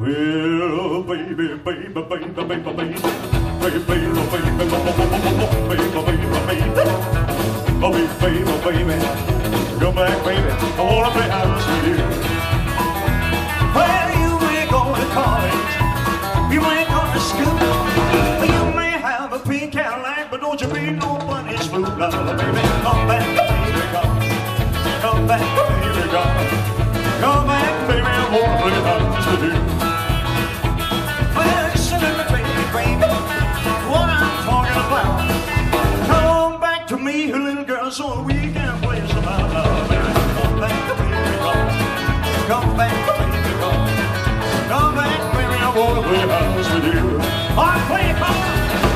Well, baby, baby, baby, baby, baby, baby, baby, baby, baby, baby, baby, Oh, baby, baby, baby, back, baby. Going to school. You may have a pink Cadillac, but don't you be nobody's fool. Baby, to me, little girl, so we can play some love. Come back, baby, come, come back, baby, come, come back, baby. I wanna play house with you. I play house.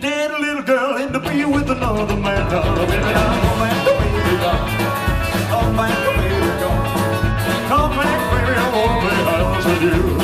did a little girl into be with another man. Baby, baby. Come back, baby. Come back, baby, I wanna play house with you.